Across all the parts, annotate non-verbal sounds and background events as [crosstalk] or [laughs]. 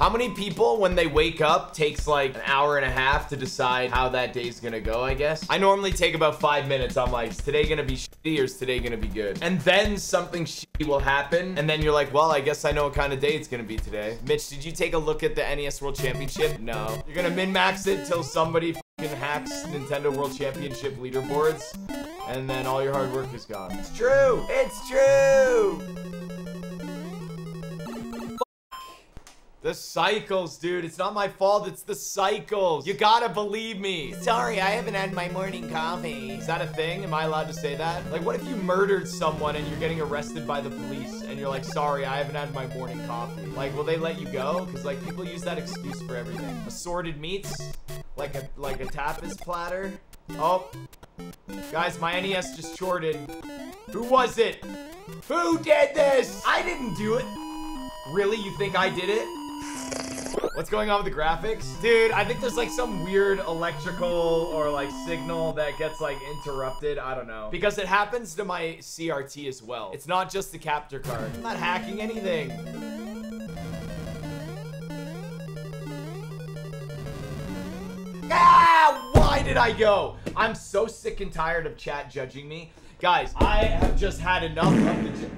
How many people, when they wake up, takes like an hour and a half to decide how that day's gonna go, I guess? I normally take about five minutes. I'm like, is today gonna be shitty or is today gonna be good? And then something shitty will happen. And then you're like, well, I guess I know what kind of day it's gonna be today. Mitch, did you take a look at the NES World Championship? No. You're gonna min-max it till somebody fucking hacks Nintendo World Championship leaderboards. And then all your hard work is gone. It's true. It's true. The cycles, dude. It's not my fault. It's the cycles. You gotta believe me. Sorry, I haven't had my morning coffee. Is that a thing? Am I allowed to say that? Like, what if you murdered someone and you're getting arrested by the police and you're like, sorry, I haven't had my morning coffee? Like, will they let you go? Because, like, people use that excuse for everything. Assorted meats? Like a, like a tapas platter? Oh. Guys, my NES just shorted. Who was it? Who did this? I didn't do it. Really? You think I did it? What's going on with the graphics? Dude, I think there's like some weird electrical or like signal that gets like interrupted. I don't know. Because it happens to my CRT as well. It's not just the capture card. I'm not hacking anything. Ah! Why did I go? I'm so sick and tired of chat judging me. Guys, I have just had enough of the...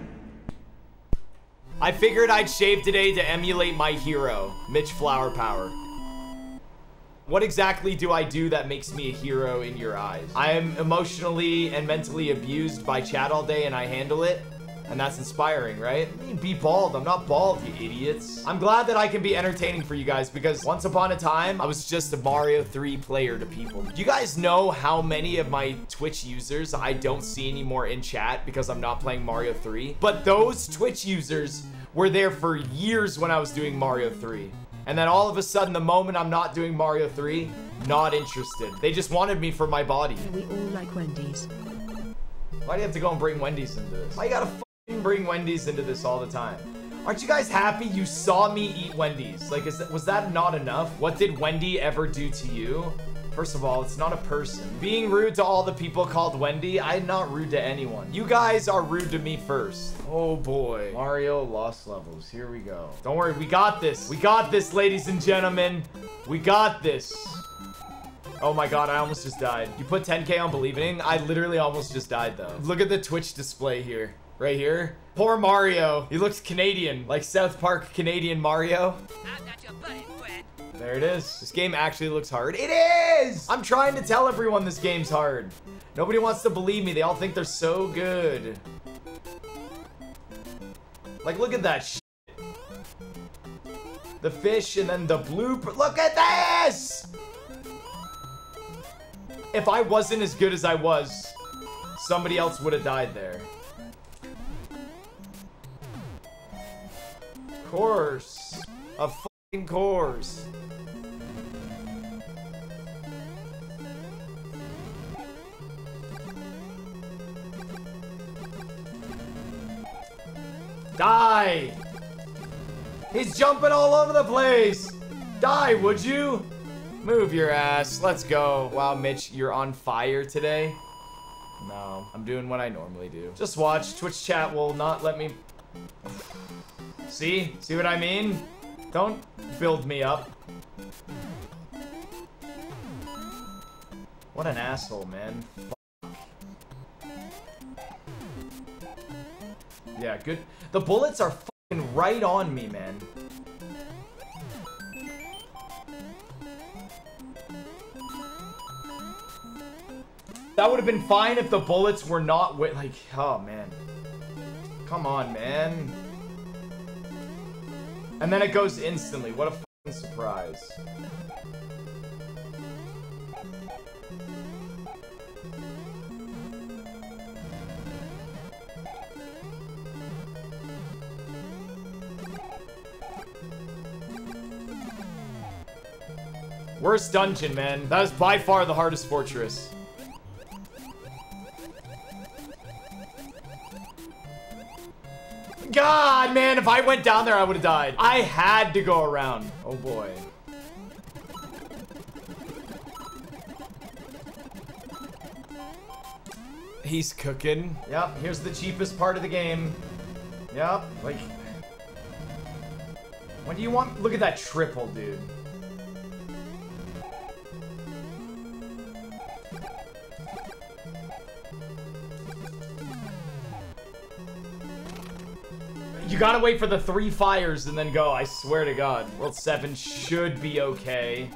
I figured I'd shave today to emulate my hero, Mitch Flower Power. What exactly do I do that makes me a hero in your eyes? I am emotionally and mentally abused by chat all day and I handle it. And that's inspiring, right? I mean, be bald. I'm not bald, you idiots. I'm glad that I can be entertaining for you guys because once upon a time, I was just a Mario 3 player to people. Do you guys know how many of my Twitch users I don't see anymore in chat because I'm not playing Mario 3? But those Twitch users were there for years when I was doing Mario 3. And then all of a sudden, the moment I'm not doing Mario 3, not interested. They just wanted me for my body. We all like Wendy's. Why do you have to go and bring Wendy's into this? Why you gotta bring Wendy's into this all the time? Aren't you guys happy you saw me eat Wendy's? Like, is that, was that not enough? What did Wendy ever do to you? First of all, it's not a person. Being rude to all the people called Wendy, I'm not rude to anyone. You guys are rude to me first. Oh boy. Mario Lost Levels. Here we go. Don't worry, we got this. We got this, ladies and gentlemen. We got this. Oh my god, I almost just died. You put 10k on Believing? I literally almost just died though. Look at the Twitch display here. Right here. Poor Mario. He looks Canadian. Like South Park Canadian Mario. There it is. This game actually looks hard. It is! I'm trying to tell everyone this game's hard. Nobody wants to believe me. They all think they're so good. Like, look at that shit. The fish and then the blooper. Look at this! If I wasn't as good as I was, somebody else would have died there. Course. Of fucking course. Die! He's jumping all over the place! Die, would you? Move your ass. Let's go. Wow, Mitch, you're on fire today? No, I'm doing what I normally do. Just watch. Twitch chat will not let me... See? See what I mean? Don't build me up. What an asshole, man. Yeah, good. The bullets are fucking right on me, man. That would have been fine if the bullets were not with like, oh man. Come on, man. And then it goes instantly. What a surprise. Worst dungeon, man. That is by far the hardest fortress. God, man, if I went down there, I would have died. I had to go around. Oh, boy. He's cooking. Yep, here's the cheapest part of the game. Yep, like... What do you want? Look at that triple, dude. You gotta wait for the three fires and then go, I swear to God. World 7 should be okay.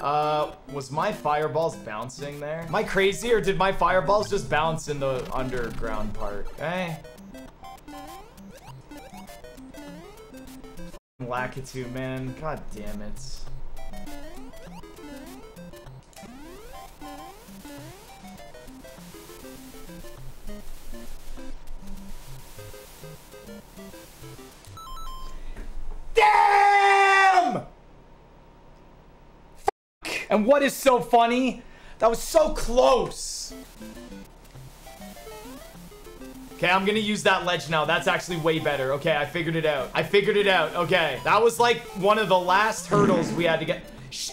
Uh, was my fireballs bouncing there? Am I crazy or did my fireballs just bounce in the underground part? Eh? Lakitu, man. God damn it. And what is so funny? That was so close. Okay, I'm gonna use that ledge now. That's actually way better. Okay, I figured it out. I figured it out. Okay, that was like one of the last hurdles we had to get. Shh.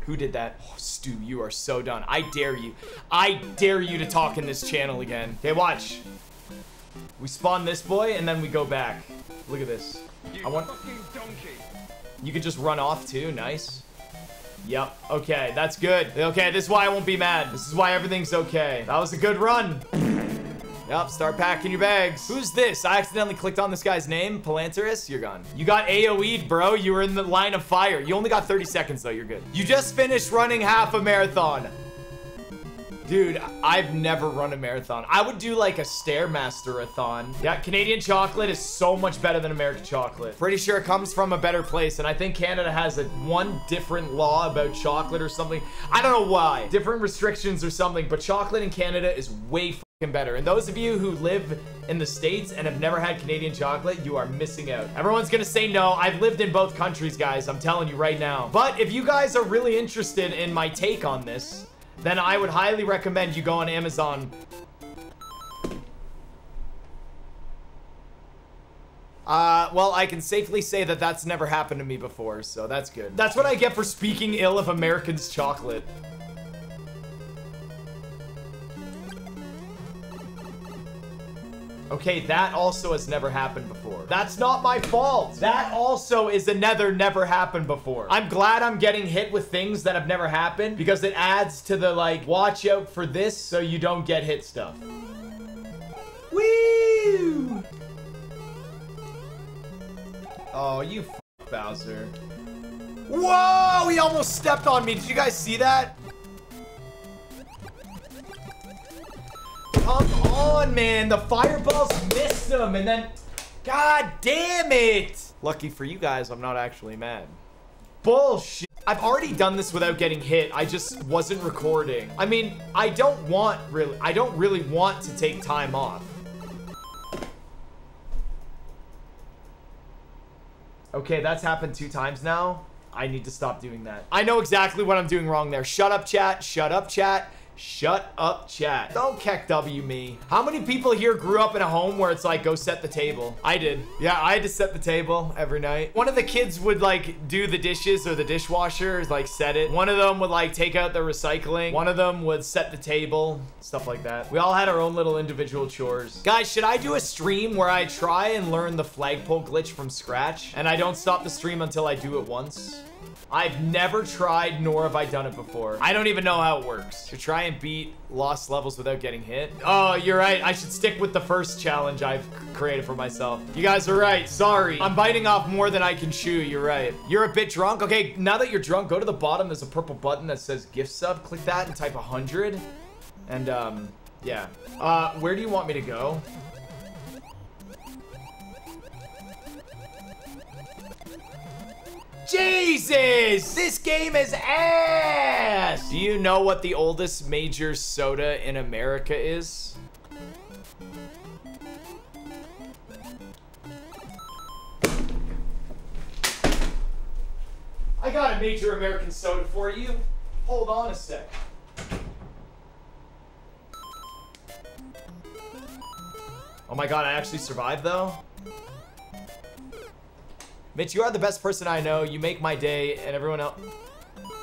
Who did that? Oh, Stu, you are so done. I dare you. I dare you to talk in this channel again. Okay, watch. We spawn this boy, and then we go back. Look at this. I want... You could just run off, too. Nice. Yep. Okay, that's good. Okay, this is why I won't be mad. This is why everything's okay. That was a good run. Yep, start packing your bags. Who's this? I accidentally clicked on this guy's name. Palantirus, you're gone. You got AoE'd, bro. You were in the line of fire. You only got 30 seconds, though. You're good. You just finished running half a marathon. Dude, I've never run a marathon. I would do like a Stairmaster-a-thon. Yeah, Canadian chocolate is so much better than American chocolate. Pretty sure it comes from a better place, and I think Canada has a one different law about chocolate or something. I don't know why. Different restrictions or something, but chocolate in Canada is way better. And those of you who live in the States and have never had Canadian chocolate, you are missing out. Everyone's gonna say no. I've lived in both countries, guys. I'm telling you right now. But if you guys are really interested in my take on this, then I would highly recommend you go on Amazon. Uh, well, I can safely say that that's never happened to me before, so that's good. That's what I get for speaking ill of Americans' chocolate. Okay, that also has never happened before. That's not my fault. That also is another never happened before. I'm glad I'm getting hit with things that have never happened because it adds to the like, watch out for this so you don't get hit stuff. Woo! Oh, you Bowser. Whoa, he almost stepped on me. Did you guys see that? Come on, man. The fireballs missed him, and then... God damn it! Lucky for you guys, I'm not actually mad. Bullshit. I've already done this without getting hit. I just wasn't recording. I mean, I don't want really... I don't really want to take time off. Okay, that's happened two times now. I need to stop doing that. I know exactly what I'm doing wrong there. Shut up, chat. Shut up, chat. Shut up, chat. Don't KEKW me. How many people here grew up in a home where it's like, go set the table? I did. Yeah, I had to set the table every night. One of the kids would like do the dishes or the dishwasher, like set it. One of them would like take out the recycling. One of them would set the table, stuff like that. We all had our own little individual chores. Guys, should I do a stream where I try and learn the flagpole glitch from scratch and I don't stop the stream until I do it once? I've never tried, nor have I done it before. I don't even know how it works. To try and beat lost levels without getting hit. Oh, you're right. I should stick with the first challenge I've created for myself. You guys are right. Sorry. I'm biting off more than I can chew. You're right. You're a bit drunk. Okay, now that you're drunk, go to the bottom. There's a purple button that says gift sub. Click that and type 100. And, um, yeah. Uh, where do you want me to go? Jesus! This game is ass! Do you know what the oldest major soda in America is? I got a major American soda for you. Hold on a sec. Oh my god, I actually survived though? Mitch, you are the best person I know. You make my day and everyone else.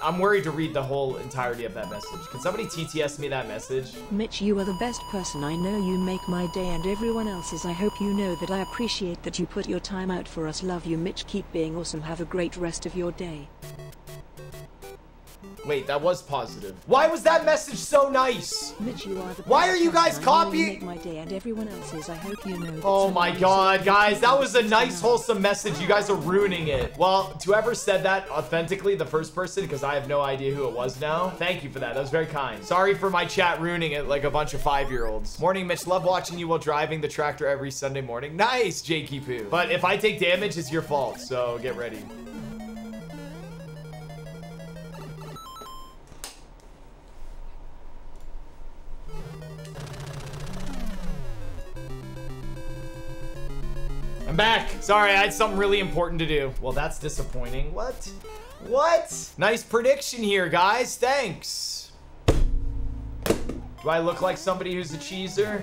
I'm worried to read the whole entirety of that message. Can somebody TTS me that message? Mitch, you are the best person I know. You make my day and everyone else's. I hope you know that I appreciate that you put your time out for us. Love you, Mitch. Keep being awesome. Have a great rest of your day. Wait, that was positive. Why was that message so nice? Mitch, you are the Why are you guys person I know. copying- my day and everyone else's. I hope you know. Oh my god, guys, that was a nice, wholesome message. You guys are ruining it. Well, to whoever said that authentically, the first person, because I have no idea who it was now, thank you for that. That was very kind. Sorry for my chat ruining it like a bunch of five-year-olds. Morning, Mitch. Love watching you while driving the tractor every Sunday morning. Nice, Jakey Poo. But if I take damage, it's your fault, so get ready. I'm back. Sorry, I had something really important to do. Well, that's disappointing. What? What? Nice prediction here, guys. Thanks. Do I look like somebody who's a cheeser?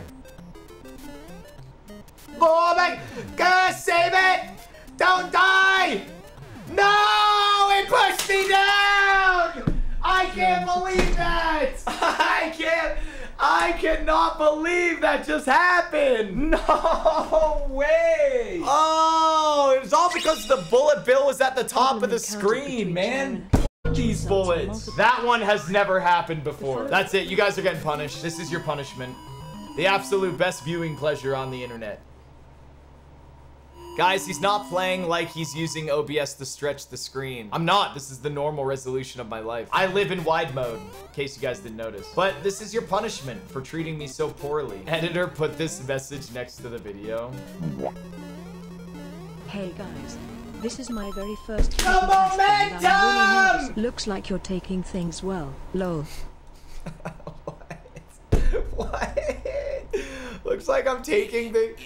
Oh my God, save it! Don't die! No! It pushed me down! I can't believe that! [laughs] I can't... I cannot believe that just happened! [laughs] No way! Oh, it was all because the bullet bill was at the top of the screen, man. These bullets. That one has never happened before. That's it. You guys are getting punished. This is your punishment. The absolute best viewing pleasure on the internet. Guys, he's not playing like he's using OBS to stretch the screen. I'm not. This is the normal resolution of my life. I live in wide mode, in case you guys didn't notice. But this is your punishment for treating me so poorly. Editor, put this message next to the video. Hey guys, this is my very first. The happy birthday really. Looks like you're taking things well. Lol. [laughs] what? Looks like I'm taking the...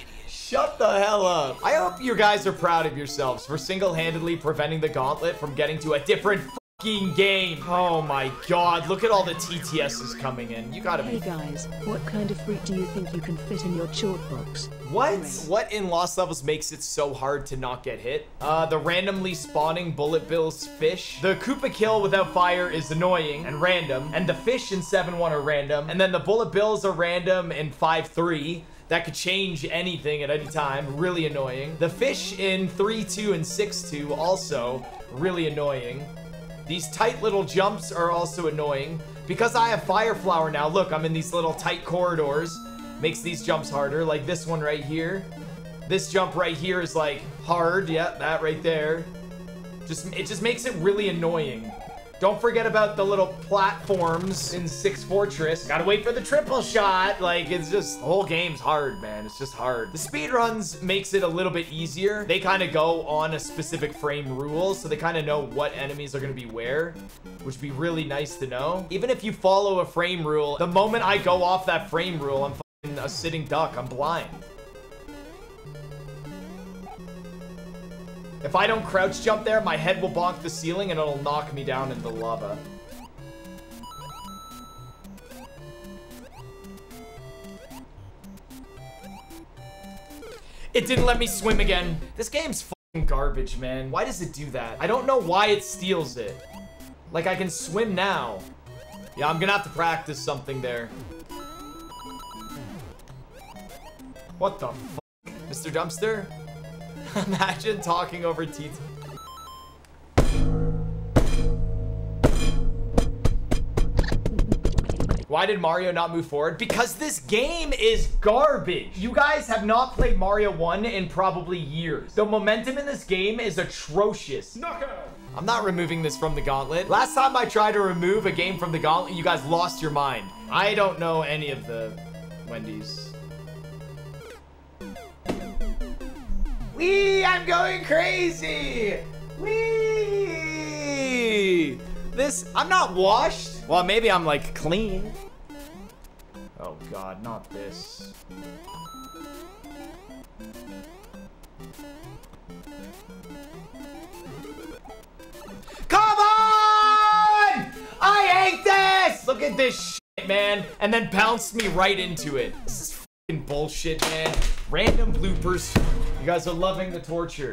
Shut the hell up. I hope you guys are proud of yourselves for single-handedly preventing the gauntlet from getting to a different fucking game. Oh my god, look at all the TTSs coming in. You gotta Hey guys, what kind of fruit do you think you can fit in your chalk box? What? What in Lost Levels makes it so hard to not get hit? Uh, the randomly spawning Bullet Bill's fish. The Koopa kill without fire is annoying and random. And the fish in 7-1 are random. And then the Bullet Bills are random in 5-3. That could change anything at any time. Really annoying. The fish in 3-2 and 6-2 also really annoying. These tight little jumps are also annoying. Because I have Fire Flower now, look, I'm in these little tight corridors. Makes these jumps harder, like this one right here. This jump right here is like hard, yeah, that right there. Just It just makes it really annoying. Don't forget about the little platforms in Six Fortress. Gotta wait for the triple shot. Like, it's just, the whole game's hard, man. It's just hard. The speedruns makes it a little bit easier. They kind of go on a specific frame rule, so they kind of know what enemies are gonna be where, which would be really nice to know. Even if you follow a frame rule, the moment I go off that frame rule, I'm a sitting duck. I'm blind. If I don't crouch jump there, my head will bonk the ceiling and it'll knock me down in the lava. It didn't let me swim again. This game's garbage, man. Why does it do that? I don't know why it steals it. Like, I can swim now. Yeah, I'm gonna have to practice something there. What the? Mr. Dumpster? [laughs] Imagine talking over T. Why did Mario not move forward? Because this game is garbage. You guys have not played Mario 1 in probably years. The momentum in this game is atrocious. I'm not removing this from the gauntlet. Last time I tried to remove a game from the gauntlet, you guys lost your mind. I don't know any of the Wendy's. Wee! I'm going crazy! Wee! This, I'm not washed. Well, maybe I'm like clean. Oh god, not this. Come on! I hate this! Look at this shit, man. And then bounced me right into it. This is fucking bullshit, man. Random bloopers. You guys are loving the torture.